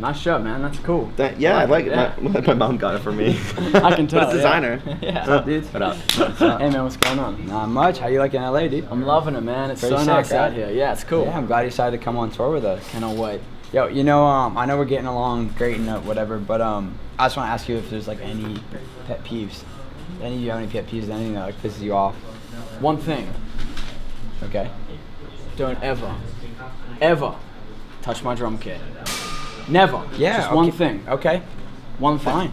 Nice shirt, man. That's cool. That, yeah, I like it. Yeah. My, my mom got it for me. I can tell. But it's designer. Yeah. yeah. What's up, dude? What up? What's up? Hey, man, what's going on? Not much. How you liking LA, dude? I'm loving it, man. It's Pretty so sick, nice out here. Yeah, it's cool. Yeah, I'm glad you decided to come on tour with us. Cannot wait. Yo, you know, um, I know we're getting along great and uh, whatever, but um, I just want to ask you if there's like any pet peeves. Any of you have any pet peeves? Anything that like pisses you off? One thing. Okay. Don't ever, ever touch my drum kit. Never. Yeah. Just one thing. Okay. One thing. Fine.